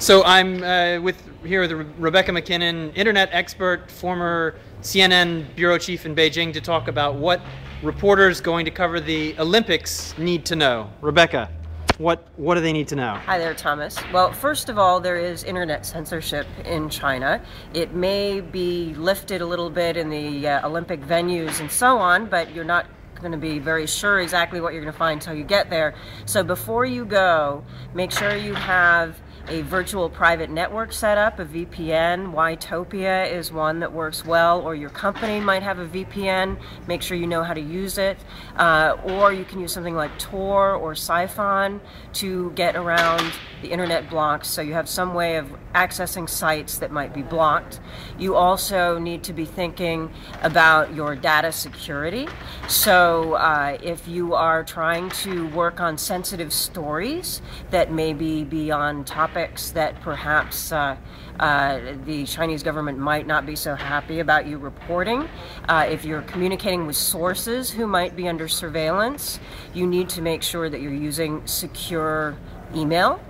So I'm uh, with here with Rebecca MacKinnon, internet expert, former CNN bureau chief in Beijing, to talk about what reporters going to cover the Olympics need to know. Rebecca, what what do they need to know? Hi there, Thomas. Well, first of all, there is internet censorship in China. It may be lifted a little bit in the uh, Olympic venues and so on, but you're not going to be very sure exactly what you're going to find until you get there. So before you go, make sure you have a virtual private network setup, a VPN. WiTopia is one that works well, or your company might have a VPN. Make sure you know how to use it. Uh, or you can use something like Tor or Psiphon to get around the internet blocks so you have some way of accessing sites that might be blocked. You also need to be thinking about your data security. So uh, if you are trying to work on sensitive stories that may be beyond topic topics that perhaps uh, uh, the Chinese government might not be so happy about you reporting. Uh, if you're communicating with sources who might be under surveillance, you need to make sure that you're using secure email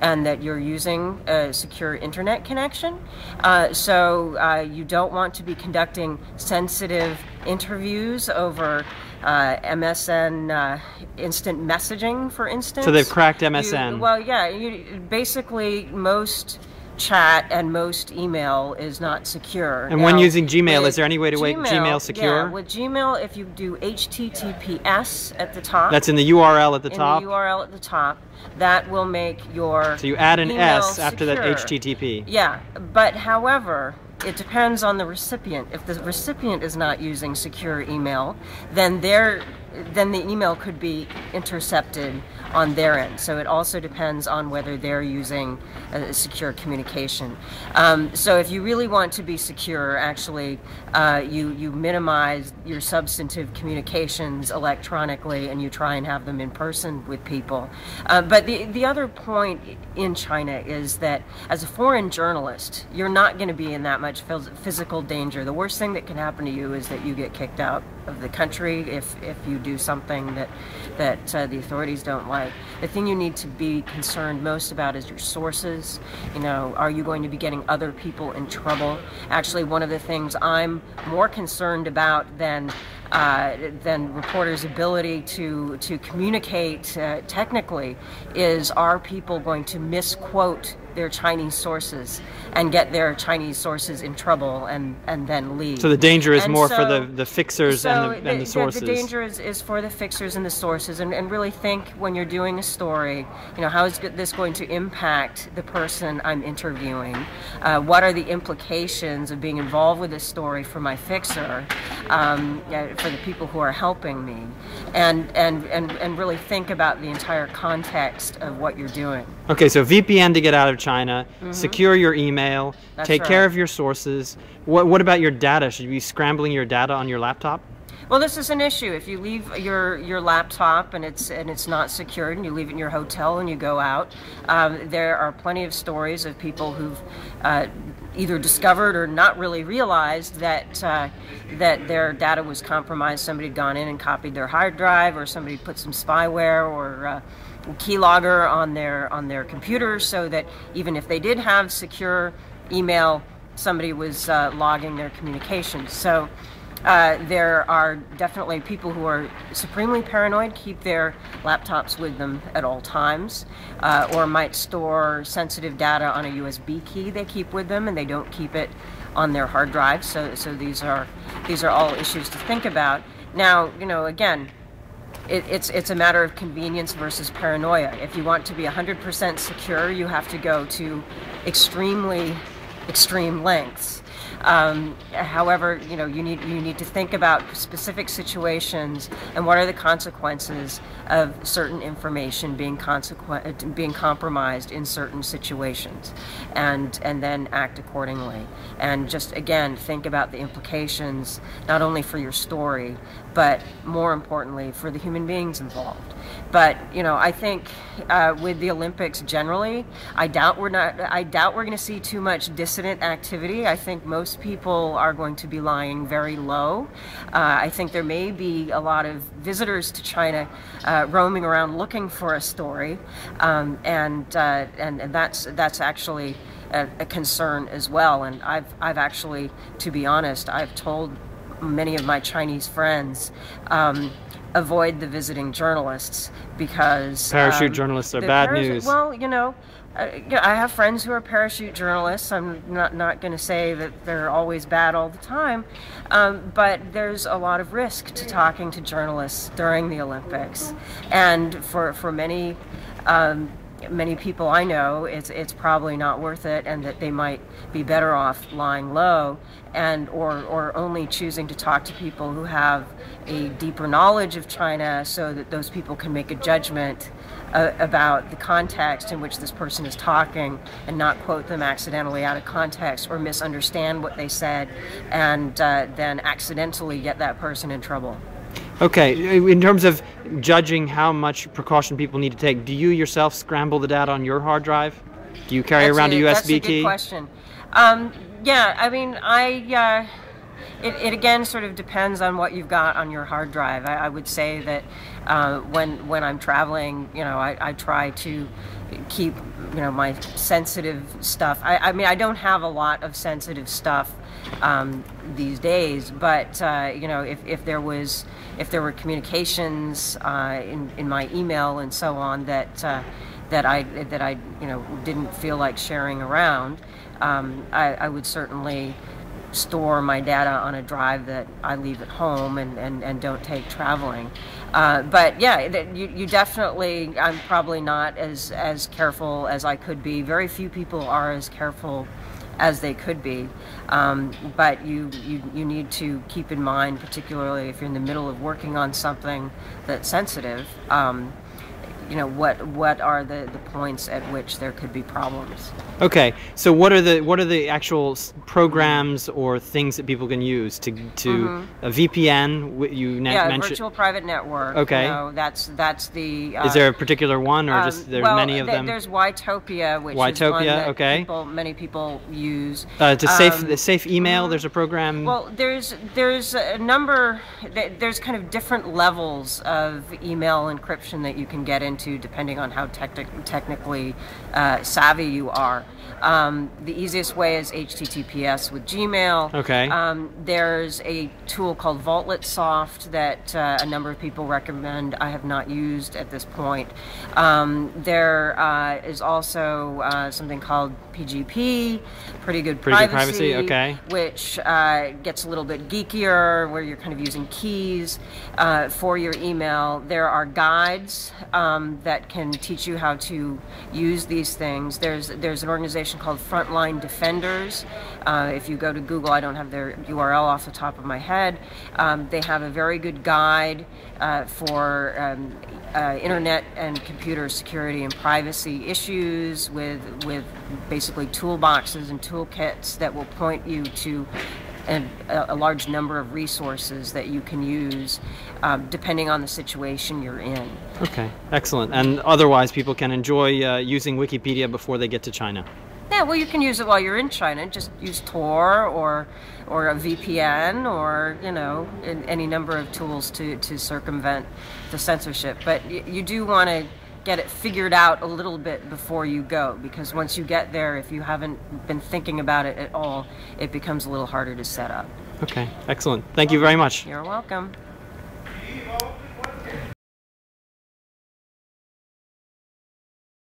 and that you're using a secure internet connection. Uh, so uh, you don't want to be conducting sensitive interviews over uh, MSN uh, instant messaging, for instance. So they've cracked MSN. You, well, yeah. You, basically, most chat and most email is not secure. And now, when using Gmail, is there any way to make Gmail secure? Yeah, with Gmail, if you do HTTPS at the top. That's in the URL at the top. In the URL at the top, that will make your. So you add an S after that HTTP. Yeah, but however, it depends on the recipient. If the recipient is not using secure email, then their then the email could be intercepted on their end. So it also depends on whether they're using a secure communication. Um, so if you really want to be secure, actually, uh, you you minimize your substantive communications electronically, and you try and have them in person with people. Uh, but the the other point in China is that as a foreign journalist, you're not going to be in that much physical danger. The worst thing that can happen to you is that you get kicked out of the country if if you do something that that uh, the authorities don't like. The thing you need to be concerned most about is your sources. You know, are you going to be getting other people in trouble? Actually, one of the things I'm more concerned about than uh, than reporters' ability to to communicate uh, technically is are people going to misquote their Chinese sources and get their Chinese sources in trouble and, and then leave. So the danger is and more so, for the, the fixers so and, the, and the, the sources. The, danger is, is for the fixers and the sources and, and really think when you're doing a story, you know, how is this going to impact the person I'm interviewing? Uh, what are the implications of being involved with this story for my fixer, um, for the people who are helping me? And, and, and, and really think about the entire context of what you're doing. Okay, so VPN to get out of China, mm-hmm. secure your email, That's take right. care of your sources. What, what about your data? Should you be scrambling your data on your laptop? Well, this is an issue. If you leave your, your laptop and it's and it's not secured, and you leave it in your hotel and you go out, um, there are plenty of stories of people who've uh, either discovered or not really realized that uh, that their data was compromised. Somebody had gone in and copied their hard drive, or somebody put some spyware or uh, keylogger on their on their computer so that even if they did have secure email, somebody was uh, logging their communications. So uh, there are definitely people who are supremely paranoid, keep their laptops with them at all times, uh, or might store sensitive data on a USB key they keep with them, and they don't keep it on their hard drive. So, so these are these are all issues to think about. Now, you know, again, it, it's it's a matter of convenience versus paranoia. If you want to be 100% secure, you have to go to extremely extreme lengths. Um, however, you know you need you need to think about specific situations and what are the consequences of certain information being consequent being compromised in certain situations, and and then act accordingly. And just again think about the implications not only for your story, but more importantly for the human beings involved, but you know, I think uh, with the Olympics generally, I doubt we're not. I doubt we're going to see too much dissident activity. I think most people are going to be lying very low. Uh, I think there may be a lot of visitors to China uh, roaming around looking for a story, um, and, uh, and and that's that's actually. A, a concern as well, and I've I've actually, to be honest, I've told many of my Chinese friends um, avoid the visiting journalists because parachute um, journalists are bad news. Well, you know, uh, I have friends who are parachute journalists. I'm not not going to say that they're always bad all the time, um, but there's a lot of risk to talking to journalists during the Olympics, and for for many. Um, many people I know, it's it's probably not worth it, and that they might be better off lying low, and or or only choosing to talk to people who have a deeper knowledge of China, so that those people can make a judgment uh, about the context in which this person is talking, and not quote them accidentally out of context or misunderstand what they said, and uh, then accidentally get that person in trouble. Okay, in terms of judging how much precaution people need to take, do you yourself scramble the data on your hard drive? Do you carry that's around a, a USB that's a key? Good question. Um, yeah, I mean, I. Uh, it, it, again sort of depends on what you've got on your hard drive. I, I would say that uh, when when I'm traveling, you know, I, I, try to keep you know my sensitive stuff. I, I mean, I don't have a lot of sensitive stuff um, these days. But uh, you know, if, if there was if there were communications uh, in in my email and so on that uh, that I that I you know didn't feel like sharing around, um, I, I would certainly store my data on a drive that I leave at home and, and, and don't take traveling. Uh, but yeah, you, you definitely, I'm probably not as, as careful as I could be. Very few people are as careful as they could be. Um, but you, you, you need to keep in mind, particularly if you're in the middle of working on something that's sensitive, um, you know what what are the, the points at which there could be problems. Okay, so what are the what are the actual programs or things that people can use to to mm-hmm. a VPN? You yeah, mentioned virtual private network. Okay, you know, that's that's the. Uh, is there a particular one, or um, just there's well, many of th- them? There's WiTopia, which WiTopia, is one that okay. people, many people use. Uh, to safe um, safe email. Mm-hmm. There's a program. Well, there's there's a number. There's kind of different levels of email encryption that you can get into depending on how techni- technically uh, savvy you are. Um, the easiest way is HTTPS with Gmail. Okay. Um, there's a tool called Vaultlet Soft that uh, a number of people recommend. I have not used at this point. Um, there uh, is also uh, something called PGP, pretty good pretty privacy, good privacy. Okay. Which uh, gets a little bit geekier, where you're kind of using keys uh, for your email. There are guides um, that can teach you how to use these things. There's there's an organization called Frontline Defenders. Uh, if you go to Google, I don't have their URL off the top of my head. Um, they have a very good guide uh, for um, uh, internet and computer security and privacy issues with with basically toolboxes and toolkits that will point you to a, a, large number of resources that you can use um, depending on the situation you're in. Okay, excellent. And otherwise, people can enjoy uh, using Wikipedia before they get to China. Yeah, well, you can use it while you're in China. Just use Tor or or a VPN or you know any number of tools to to circumvent the censorship. But y- you do want to get it figured out a little bit before you go because once you get there if you haven't been thinking about it at all it becomes a little harder to set up okay excellent thank you very much you're welcome